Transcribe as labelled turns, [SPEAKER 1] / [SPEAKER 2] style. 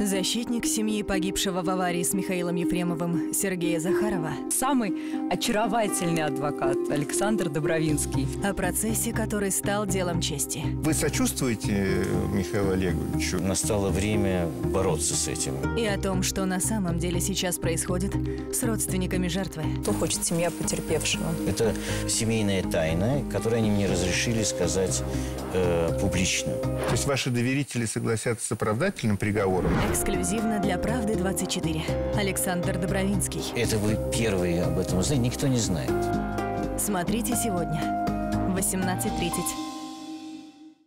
[SPEAKER 1] Защитник семьи погибшего в аварии с Михаилом Ефремовым Сергея Захарова.
[SPEAKER 2] Самый очаровательный адвокат Александр Добровинский.
[SPEAKER 1] О процессе, который стал делом чести.
[SPEAKER 3] Вы сочувствуете Михаилу Олеговичу?
[SPEAKER 4] Настало время бороться с этим.
[SPEAKER 1] И о том, что на самом деле сейчас происходит с родственниками жертвы.
[SPEAKER 5] Что хочет семья потерпевшего?
[SPEAKER 4] Это семейная тайна, которую они мне разрешили сказать э, публично.
[SPEAKER 3] То есть ваши доверители согласятся с оправдательным приговором?
[SPEAKER 1] Эксклюзивно для «Правды 24». Александр Добровинский.
[SPEAKER 4] Это вы первые об этом узнаете, никто не знает.
[SPEAKER 1] Смотрите сегодня в 18.30.